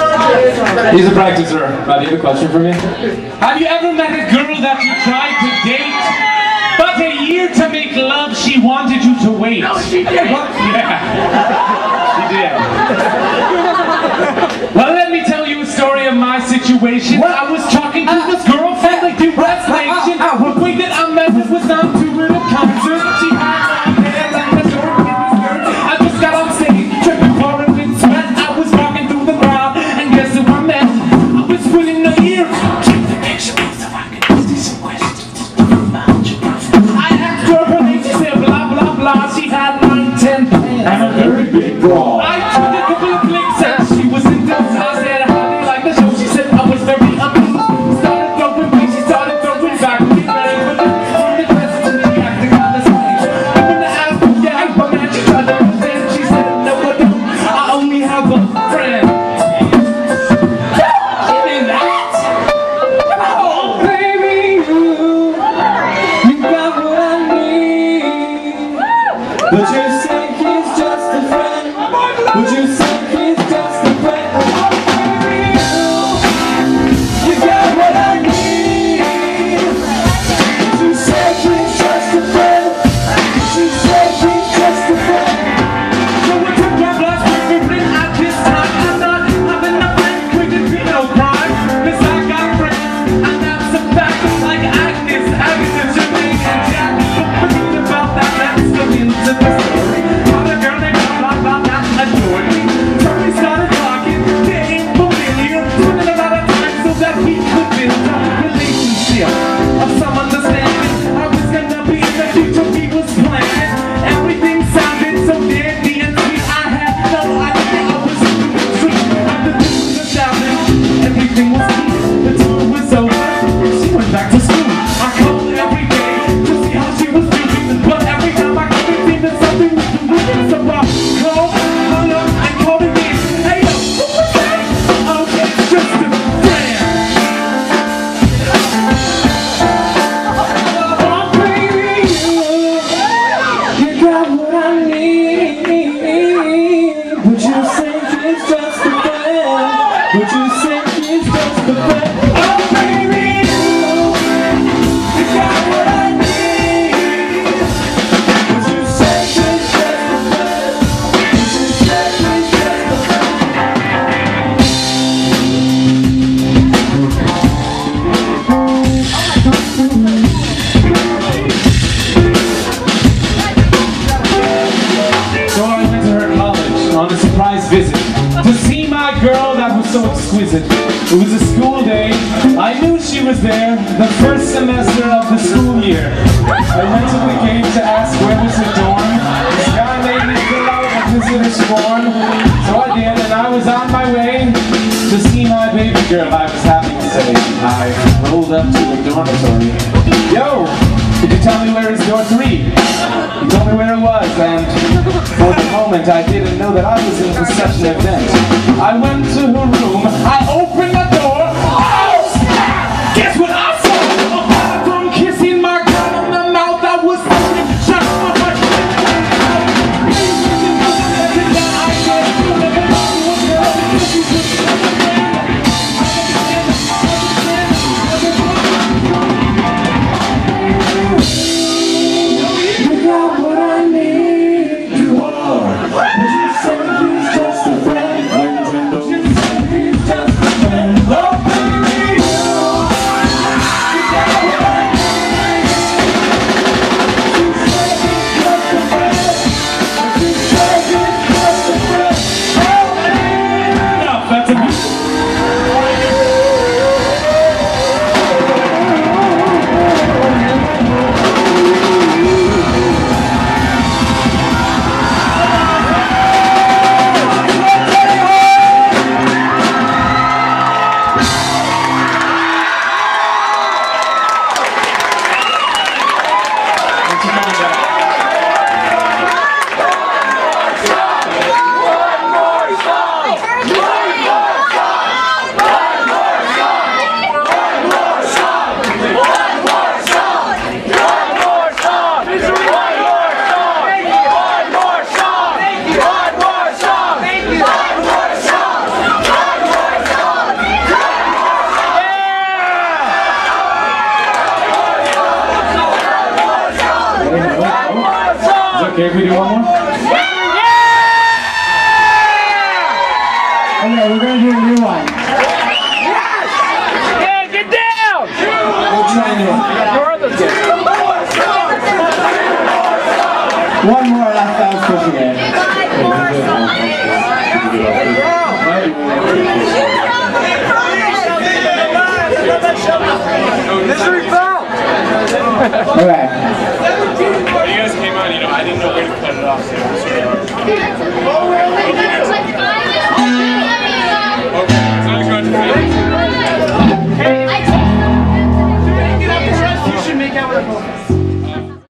He's a practicer. Matt, you have a question for me? Have you ever met a girl that you tried to date, but a year to make love, she wanted you to wait? No, she did. Yeah. she did. well, let me tell you a story of my situation. What? I was talking to this wrong. Would you say it's just the best? Oh, baby, you, got what I So I went to her college on a surprise visit to see so exquisite. It was a school day. I knew she was there the first semester of the school year. I mentally came to ask where was the dorm. The sky made me fill out a visitor's form. So I did, and I was on my way to see my baby girl. I was happy to say I rolled up to the dormitory. Yo! Could you tell me where is door three? You told me where it was, and for the moment I didn't know that I was in such an event. I went to her room, I opened Obrigado. Okay, if we do one more? Yeah! Okay, we're gonna do a new one. Yes! Yeah, get down! We'll try new one. Your other kid. One more, that's that was pushing it. Misery foul! Okay. When you guys came on, you know, I didn't know where to cut it off.